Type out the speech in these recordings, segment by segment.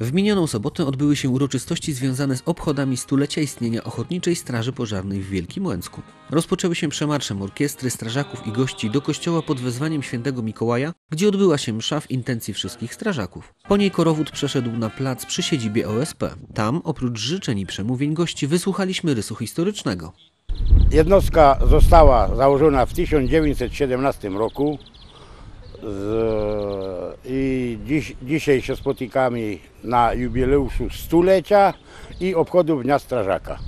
W minioną sobotę odbyły się uroczystości związane z obchodami stulecia istnienia Ochotniczej Straży Pożarnej w Wielkim Łęcku. Rozpoczęły się przemarszem orkiestry, strażaków i gości do kościoła pod wezwaniem świętego Mikołaja, gdzie odbyła się msza w intencji wszystkich strażaków. Po niej korowód przeszedł na plac przy siedzibie OSP. Tam, oprócz życzeń i przemówień gości, wysłuchaliśmy rysu historycznego. Jednostka została założona w 1917 roku z, i dziś, dzisiaj się spotykamy na jubileuszu stulecia i obchodów Dnia Strażaka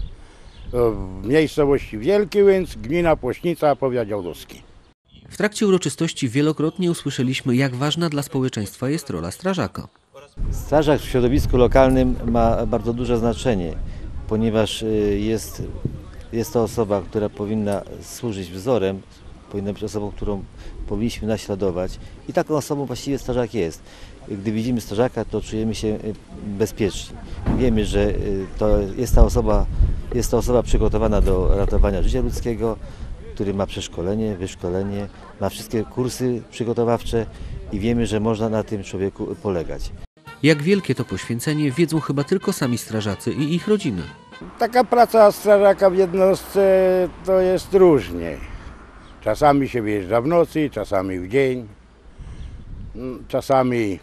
w miejscowości Wielki Łęc, gmina Płośnica, powiat działdowski. W trakcie uroczystości wielokrotnie usłyszeliśmy, jak ważna dla społeczeństwa jest rola strażaka. Strażak w środowisku lokalnym ma bardzo duże znaczenie, ponieważ y, jest, jest to osoba, która powinna służyć wzorem, powinna być osobą, którą powinniśmy naśladować i taką osobą właściwie strażak jest. Gdy widzimy strażaka, to czujemy się y, bezpieczni. Wiemy, że y, to jest ta osoba, jest to osoba przygotowana do ratowania życia ludzkiego, który ma przeszkolenie, wyszkolenie, ma wszystkie kursy przygotowawcze i wiemy, że można na tym człowieku polegać. Jak wielkie to poświęcenie wiedzą chyba tylko sami strażacy i ich rodziny. Taka praca strażaka w jednostce to jest różnie. Czasami się wyjeżdża w nocy, czasami w dzień. Mm, Czasami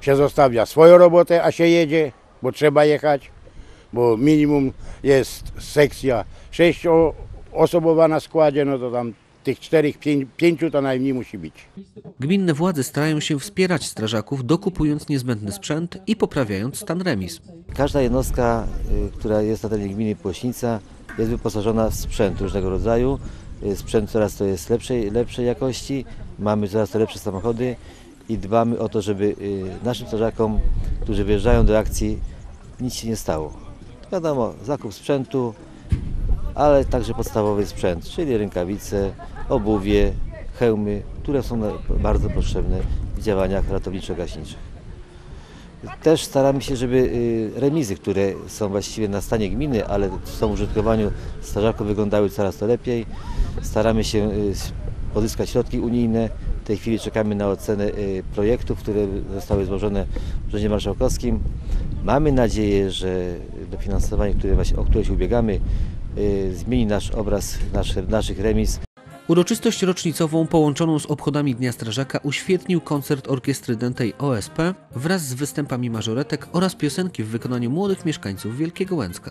się zostawia swoją robotę, a się jedzie, bo trzeba jechać, bo minimum jest sekcja sześcioosobowa na składzie, no to tam tych czterech, pię- pięciu to najmniej musi być. Gminne władze starają się wspierać strażaków, dokupując niezbędny sprzęt i poprawiając stan remis. Każda jednostka, y, która jest na terenie gminy Płośnica, jest wyposażona w sprzęt różnego rodzaju. Y, Sprzęt coraz to jest lepszej, lepszej jakości, mamy coraz to lepsze samochody i dbamy o to, żeby y, naszym strażakom, którzy wyjeżdżają do akcji, nic się nie stało. Wiadomo, zakup sprzętu, ale także podstawowy sprzęt, czyli rękawice, obuwie, hełmy, które są bardzo potrzebne w działaniach ratowniczo-gaśniczych. Też staramy się, żeby y, remizy, które są właściwie na stanie gminy, ale są w użytkowaniu strażaków, wyglądały coraz to lepiej. Staramy się y, pozyskać środki unijne. W tej chwili czekamy na ocenę y, projektów, które zostały złożone w Urzędzie Marszałkowskim. Mamy nadzieję, że dofinansowanie, które właśnie, o które się ubiegamy, y, zmieni nasz obraz nasz, naszych remiz. Uroczystość rocznicową połączoną z obchodami Dnia Strażaka uświetnił koncert orkiestry dętej OSP wraz z występami mażoretek oraz piosenki w wykonaniu młodych mieszkańców Wielkiego Łęcka.